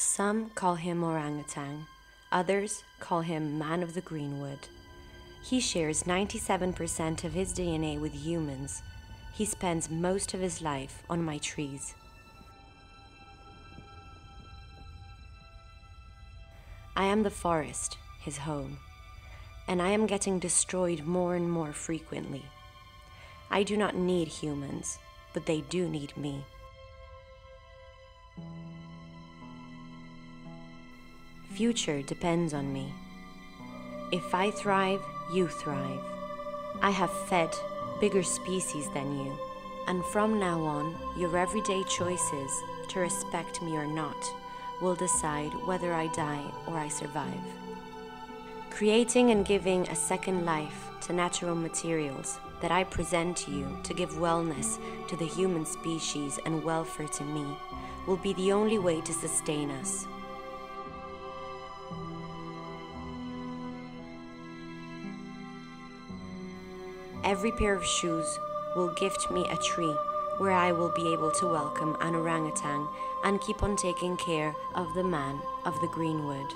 Some call him orangutan, others call him man of the greenwood. He shares 97% of his DNA with humans. He spends most of his life on my trees. I am the forest, his home, and I am getting destroyed more and more frequently. I do not need humans, but they do need me. Future depends on me. If I thrive, you thrive. I have fed bigger species than you, and from now on, your everyday choices to respect me or not will decide whether I die or I survive. Creating and giving a second life to natural materials that I present to you to give wellness to the human species and welfare to me will be the only way to sustain us. Every pair of shoes will gift me a tree where I will be able to welcome an orangutan and keep on taking care of the man of the greenwood.